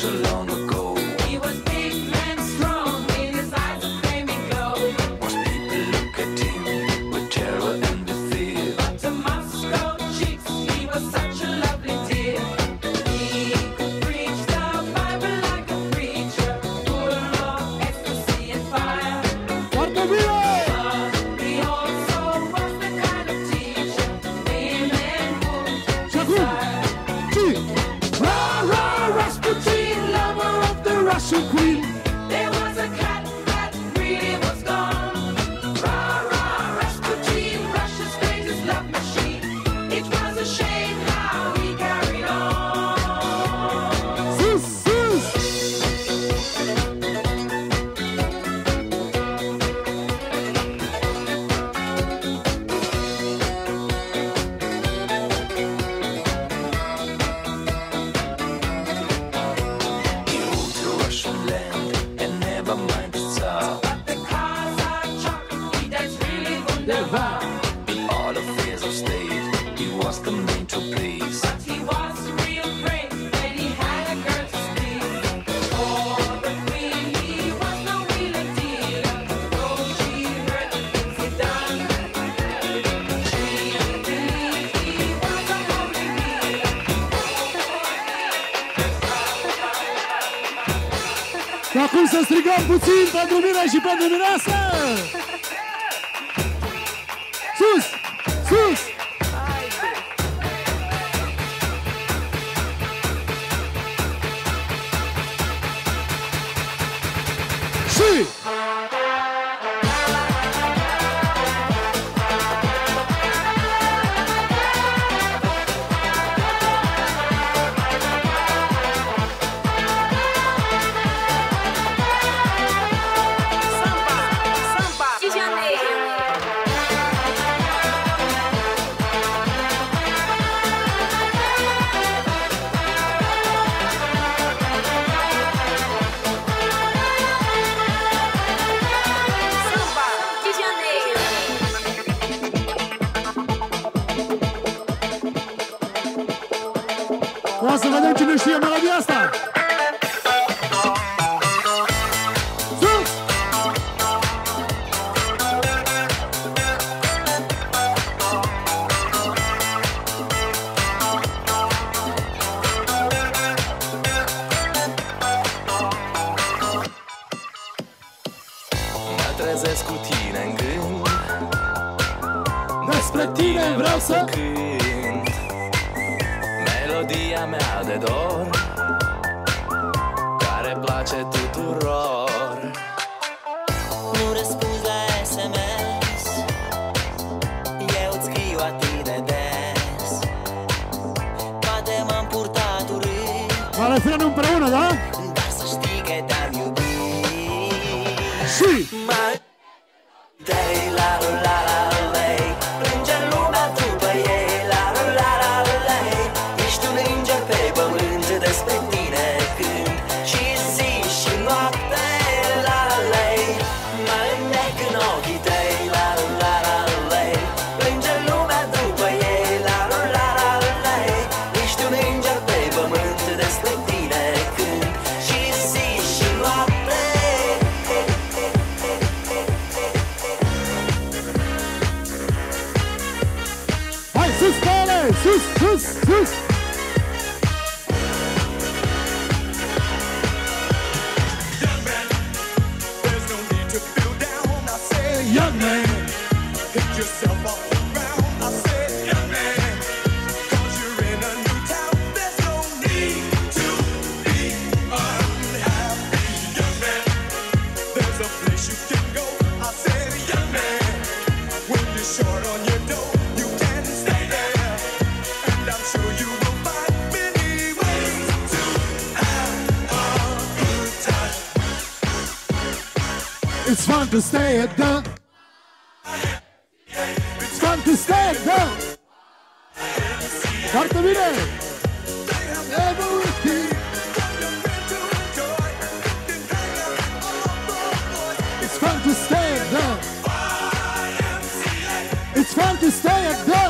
So long ago. Cum să strigăm puțin pentru mine și pentru mireasă? Sus! Sus! Și... O să vedem cine știe melodia asta! Sus! Mă trezesc cu tine în gând Despre tine vreau să... cânt Melodia mea de dor Care place tuturor. Nu răspunzi la SMS Eu îți scriu atât de des. Poate m-am purtat urât La refren împreună, da? Dar să știi că te-am iubit. Și... Mai dai la la la Young man, there's no need to feel down. I Young man! yourself. I young man, cause you're in a new town. There's no need to be unhappy. Young man, there's a place you can go. I said, young man, when you're short on your dough, It's fun to stay at the... It's fun to stay at the... Bine! Everything. It's fun to stay at the... It's fun to stay at the...